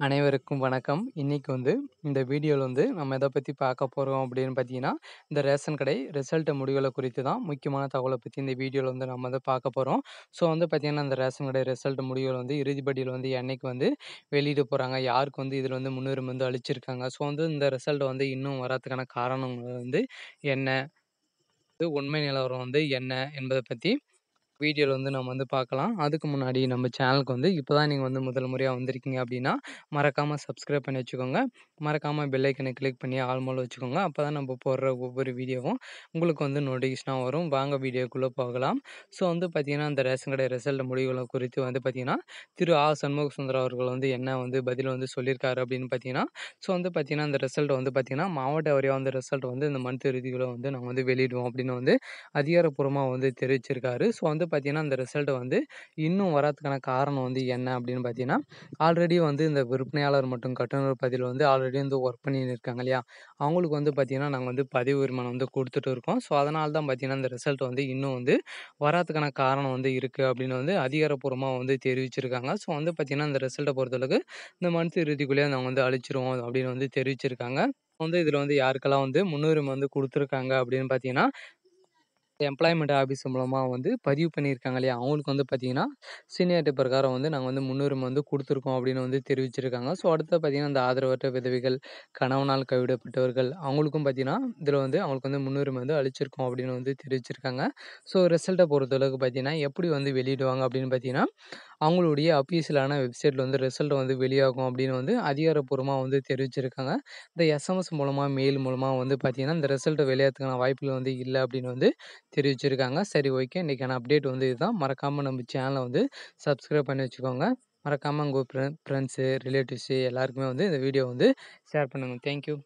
அனைவருக்கும் வணக்கம். இன்றைக்கி வந்து இந்த வீடியோவில் வந்து நம்ம எதை பற்றி பார்க்க போகிறோம் அப்படின்னு பார்த்தீங்கன்னா, இந்த ரேஷன் கடை ரிசல்ட்டு முடிவுகளை குறித்து தான் முக்கியமான தகவலை பற்றி இந்த வீடியோவில் வந்து நம்ம வந்து பார்க்க போகிறோம் ஸோ வந்து பார்த்தீங்கன்னா, இந்த ரேஷன் கடை ரிசல்ட் முடிவுகள் வந்து இறுதி வந்து என்னைக்கு வந்து வெளியிட போகிறாங்க யாருக்கு வந்து இதில் வந்து முன்னுரிமை வந்து அளிச்சிருக்காங்க? ஸோ வந்து இந்த ரிசல்ட் வந்து இன்னும் வராதுக்கான காரணங்கள் வந்து என்ன? உண்மை நிலவரம் வந்து என்ன? என்பதை பற்றி வீடியோவில் வந்து நம்ம வந்து பார்க்கலாம். அதுக்கு முன்னாடி நம்ம சேனலுக்கு வந்து இப்போ தான் நீங்கள் வந்து முதல் முறையாக வந்திருக்கீங்க அப்படின்னா, மறக்காமல் சப்ஸ்கிரைப் பண்ணி வச்சுக்கோங்க. மறக்காமல் பெல்லைக்கனை கிளிக் பண்ணி ஆல்மோல் வச்சுக்கோங்க அப்போ தான் நம்ம போடுற ஒவ்வொரு வீடியோவும் உங்களுக்கு வந்து நோட்டிஃபிகேஷனாக வரும். வாங்க வீடியோக்குள்ளே போகலாம். ஸோ வந்து பார்த்திங்கன்னா அந்த ரேஷன் கடை ரிசல்ட் முடிவுகளை குறித்து வந்து பார்த்திங்கன்னா திரு ஆ. சண்முக சுந்தர் அவர்கள் வந்து என்ன வந்து பதில் வந்து சொல்லியிருக்காரு அப்படின்னு பார்த்தீங்கன்னா, ஸோ வந்து பார்த்தீங்கன்னா, அந்த ரிசல்ட் வந்து பார்த்தீங்கன்னா, மாவட்ட வரையாக வந்து ரிசல்ட் வந்து இந்த மந்த் இறுதிகளை வந்து நாங்கள் வந்து வெளியிடுவோம் அப்படின்னு வந்து அதிகாரப்பூர்வமாக வந்து தெரிவிச்சிருக்காரு. ஸோ வந்து பார்த்தீங்கன்னா, அந்த ரிசல்ட்டை வந்து இன்னும் வராதுக்கான காரணம் வந்து என்ன அப்படின்னு பார்த்தீங்கன்னா, ஆல்ரெடி வந்து இந்த விற்பனையாளர் மற்றும் கட்டுநர் பதிவில் வந்து ஆல்ரெடி வந்து ஒர்க் பண்ணின்னு இருக்காங்க இல்லையா? அவங்களுக்கு வந்து பார்த்தீங்கன்னா, நாங்கள் வந்து பதிவு உரிமம் வந்து கொடுத்துட்டு இருக்கோம். ஸோ அதனால தான் பார்த்தீங்கன்னா, இந்த ரிசல்ட் வந்து இன்னும் வந்து வராதுக்கான காரணம் வந்து இருக்கு அப்படின்னு வந்து அதிகாரப்பூர்வமாக வந்து தெரிவிச்சிருக்காங்க. ஸோ வந்து பார்த்தீங்கன்னா, இந்த ரிசல்ட்டை பொறுத்தளவுக்கு இந்த மந்த் இறுதிக்குள்ளேயே நாங்கள் வந்து அழிச்சிருவோம் அப்படின்னு வந்து தெரிவிச்சிருக்காங்க. வந்து இதில் வந்து யாருக்கெல்லாம் வந்து முன்னுரிமை வந்து கொடுத்துருக்காங்க அப்படின்னு பார்த்தீங்கன்னா, எம்ப்ளாய்மெண்ட் ஆஃபீஸ் மூலமாக வந்து பதிவு பண்ணியிருக்காங்க இல்லையா? அவங்களுக்கு வந்து பார்த்தீங்கன்னா, சீனியாரிட்டி பிரகாரம் வந்து நாங்கள் வந்து முன்னுரிமை வந்து கொடுத்துருக்கோம் அப்படின்னு வந்து தெரிவிச்சிருக்காங்க. ஸோ அடுத்து பார்த்தீங்கன்னா, இந்த ஆதரவற்ற விதவிகள் கணவனால் கைவிடப்பட்டவர்கள் அவங்களுக்கும் பார்த்தீங்கன்னா, இதில் வந்து அவங்களுக்கு வந்து முன்னுரிமை வந்து அளிச்சிருக்கோம் அப்படின்னு வந்து தெரிவிச்சிருக்காங்க. ஸோ ரிசல்ட்டை பொறுத்தளவுக்கு பார்த்தீங்கன்னா, எப்படி வந்து வெளியிடுவாங்க அப்படின்னு பார்த்தீங்கன்னா, அவங்களுடைய அஃபீஷியலான வெப்சைட்டில் வந்து ரிசல்ட் வந்து வெளியாகும் அப்படின்னு வந்து அதிகாரப்பூர்வமாக வந்து தெரிவிச்சிருக்காங்க. இந்த எஸ்எம்எஸ் மூலமாக மெயில் மூலமாக வந்து பார்த்தீங்கன்னா, இந்த ரிசல்ட்டை வெளியாகிறதுக்கான வாய்ப்புகள் வந்து இல்லை அப்படின்னு வந்து தெரிவிச்சிருக்காங்க. சரி ஓகே. இன்றைக்கான அப்டேட் வந்து இதுதான். மறக்காமல் நம்ம சேனலை வந்து சப்ஸ்கிரைப் பண்ணி வச்சுக்கோங்க. மறக்காமல் உங்க ஃப்ரெண்ட்ஸு, ரிலேட்டிவ்ஸு எல்லாருக்குமே வந்து இந்த வீடியோ வந்து ஷேர் பண்ணுங்கள் தேங்க் யூ.